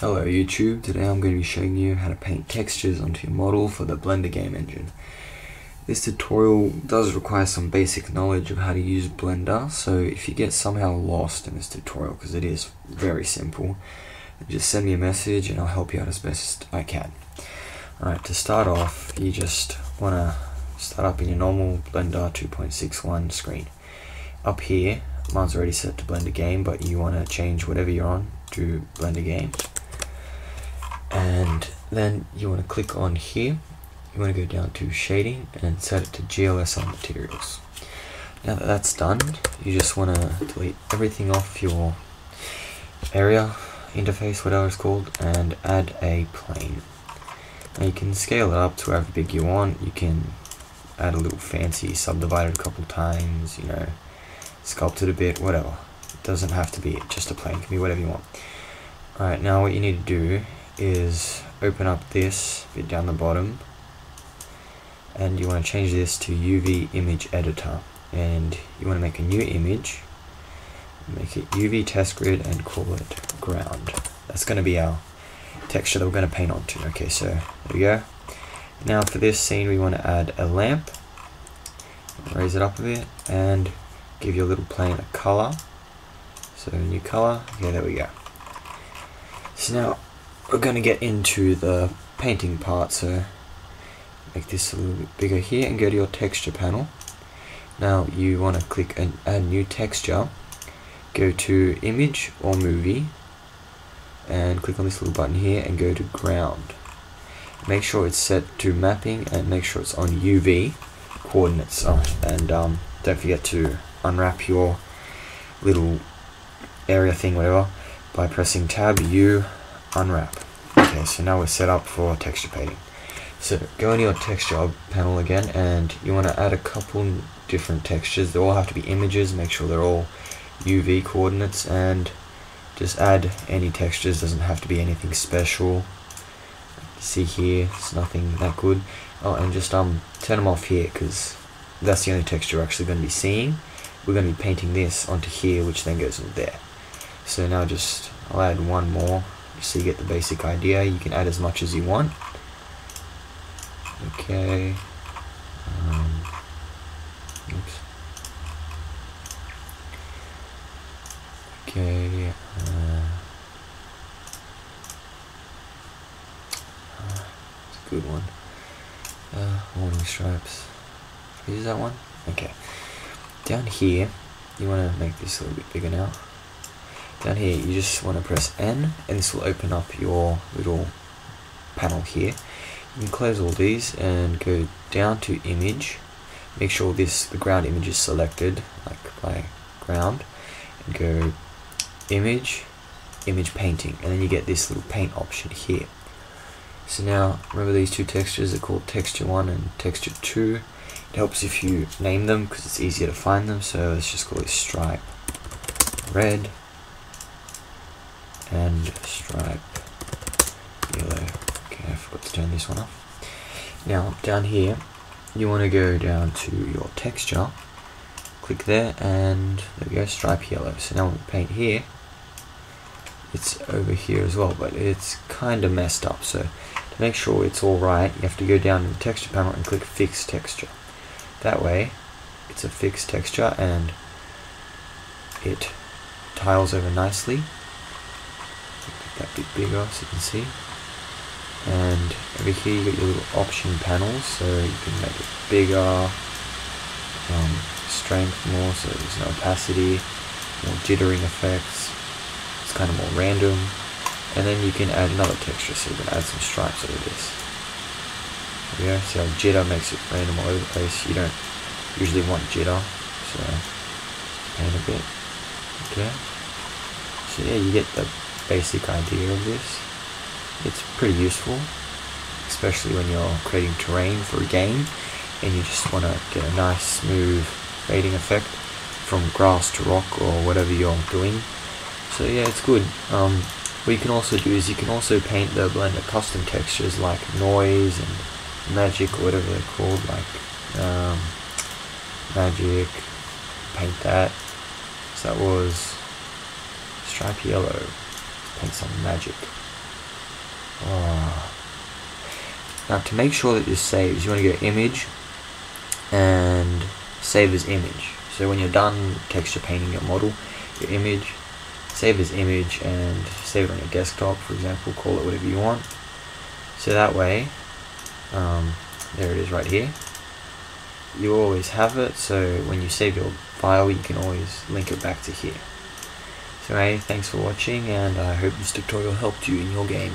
Hello YouTube, today I'm going to be showing you how to paint textures onto your model for the Blender game engine. This tutorial does require some basic knowledge of how to use Blender, so if you get somehow lost in this tutorial, because it is very simple, just send me a message and I'll help you out as best I can. Alright, to start off, you just want to start up in your normal Blender 2.61 screen. Up here, mine's already set to Blender Game, but you want to change whatever you're on to Blender Game and then you want to click on here. You want to go down to shading and set it to GLSL materials. Now that that's done you just want to delete everything off your area interface whatever it's called and add a plane. Now you can scale it up to however big you want. You can add a little fancy subdivided a couple times you know sculpt it a bit whatever. It doesn't have to be just a plane. It can be whatever you want. Alright now what you need to do is open up this bit down the bottom and you want to change this to UV image editor. And you want to make a new image make it UV test grid and call it ground. That's going to be our texture that we're going to paint onto. Okay so there we go. Now for this scene we want to add a lamp raise it up a bit and give your little plane a color. So new color. Okay there we go. So now we're going to get into the painting part so make this a little bit bigger here and go to your texture panel. Now you want to click and add new texture go to image or movie and click on this little button here and go to ground. Make sure it's set to mapping and make sure it's on UV coordinates. Oh, and um, don't forget to unwrap your little area thing whatever by pressing tab U unwrap. Okay, so now we're set up for texture painting. So go into your texture panel again and you want to add a couple different textures. They all have to be images, make sure they're all UV coordinates and just add any textures, doesn't have to be anything special. See here, it's nothing that good. Oh, and just um turn them off here because that's the only texture we're actually going to be seeing. We're going to be painting this onto here, which then goes in there. So now just, I'll add one more so you get the basic idea. You can add as much as you want. Okay. Um, oops. Okay uh, uh, it's a good one. Uh, warning stripes. Is that one? Okay. Down here you want to make this a little bit bigger now down here you just want to press N and this will open up your little panel here. You can close all these and go down to image. Make sure this the ground image is selected like by ground. And go image image painting and then you get this little paint option here. So now remember these two textures are called texture 1 and texture 2 it helps if you name them because it's easier to find them so let's just call it stripe red and stripe yellow. Okay, I forgot to turn this one off. Now, down here, you want to go down to your texture, click there, and there we go, stripe yellow. So now when we paint here, it's over here as well, but it's kind of messed up. So to make sure it's all right, you have to go down to the texture panel and click fix texture. That way, it's a fixed texture and it tiles over nicely that bit bigger so you can see. And over here you got your little option panels so you can make it bigger um, strength more so there's no opacity more jittering effects. It's kind of more random. And then you can add another texture so you can add some stripes over this. There we see how jitter makes it random all over the place? You don't usually want jitter so paint a bit. Okay. So yeah you get the basic idea of this. It's pretty useful, especially when you're creating terrain for a game and you just want to get a nice smooth fading effect from grass to rock or whatever you're doing. So yeah, it's good. Um, what you can also do is you can also paint the Blender custom textures like noise and magic or whatever they're called, like um, magic, paint that. So that was stripe yellow paint some magic. Oh. Now to make sure that this saves, you want to go image and save as image. So when you're done texture painting your model, your image, save as image and save it on your desktop, for example, call it whatever you want. So that way, um, there it is right here. You always have it, so when you save your file, you can always link it back to here. So thanks for watching, and I hope this tutorial helped you in your game.